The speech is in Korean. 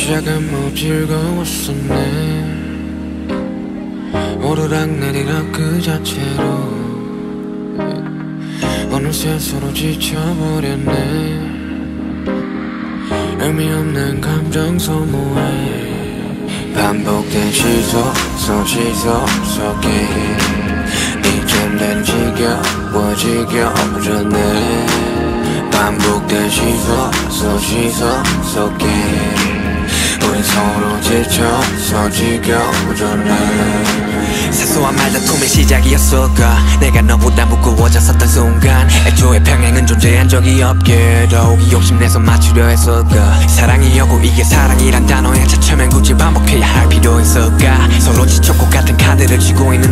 시작은 뭐 즐거웠었네 오르락내리락 그 자체로. 어느새 서로 지쳐버렸네. 의미 없는 감정 소모해 반복된 시소 속 시소 속에 이젠 난 지겨워 지겨워졌네. 반복된 시소 속 시소 속에 서로 지쳐서 지겨워졌네. 사소한 말다툼의 시작이었을까 내가 너보다 무거워졌었던 순간. 애초에 평행은 존재한 적이 없게 더욱이 욕심내서 맞추려 했을까 사랑이었고 이게 사랑이란 단어에 차츰엔 굳이 반복해야 할 필요 있을까 서로 지쳤고 같은 카드를 쥐고 있는